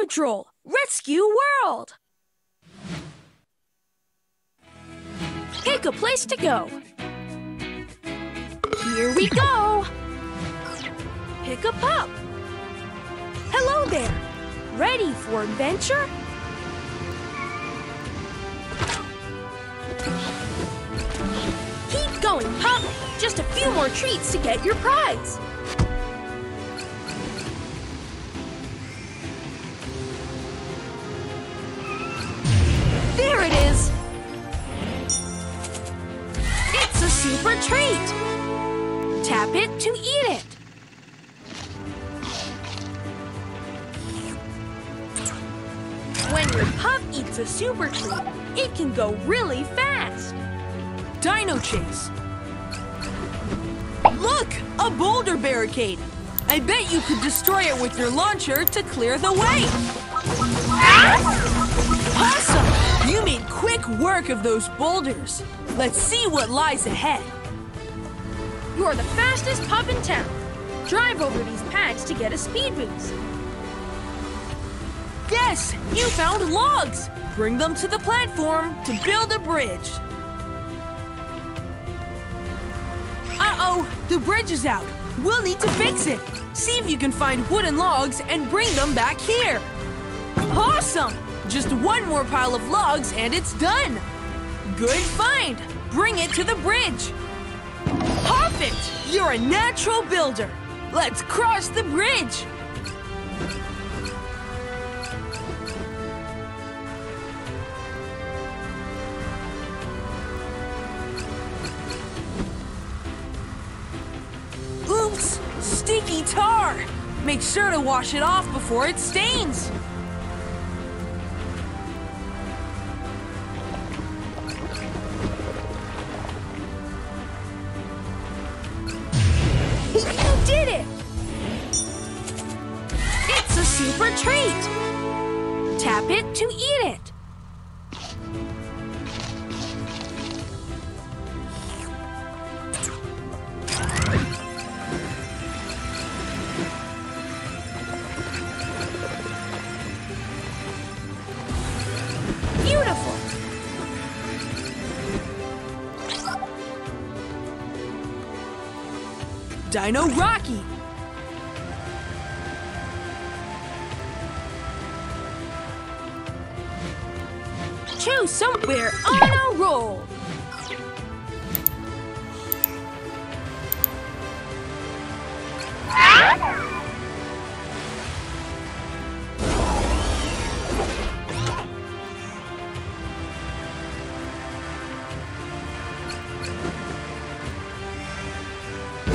Patrol Rescue World! Pick a place to go. Here we go! Pick a pup. Hello there! Ready for adventure? Keep going, pup! Just a few more treats to get your prize. Super treat! Tap it to eat it. When your pup eats a super treat, it can go really fast. Dino Chase. Look! A boulder barricade! I bet you could destroy it with your launcher to clear the way! Ah! Awesome! You made quick work of those boulders. Let's see what lies ahead. You're the fastest pup in town. Drive over these pads to get a speed boost. Yes! You found logs! Bring them to the platform to build a bridge. Uh-oh! The bridge is out. We'll need to fix it. See if you can find wooden logs and bring them back here. Awesome! Just one more pile of logs and it's done. Good find. Bring it to the bridge. Perfect! You're a natural builder. Let's cross the bridge. Oops! Sticky tar! Make sure to wash it off before it stains. Super treat! Tap it to eat it. Beautiful! Dino Rocky. Choose somewhere on a roll.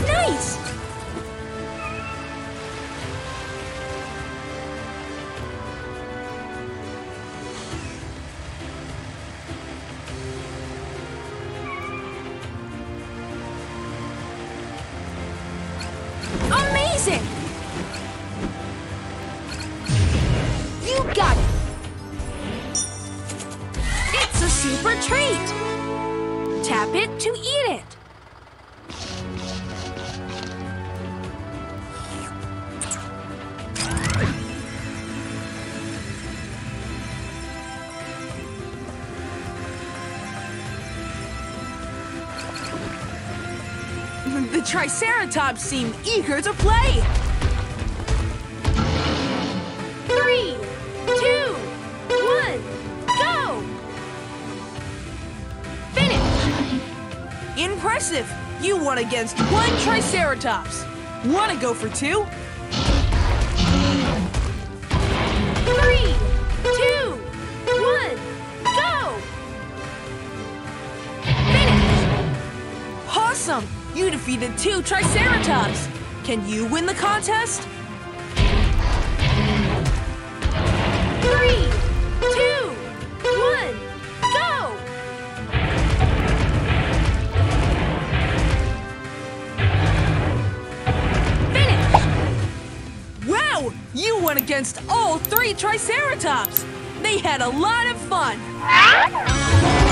Nice! Tap it to eat it. The Triceratops seem eager to play. Impressive! You won against one Triceratops. Want to go for two? Three, two, one, go! Finish! Awesome! You defeated two Triceratops. Can you win the contest? Three, Wow! You went against all three Triceratops. They had a lot of fun.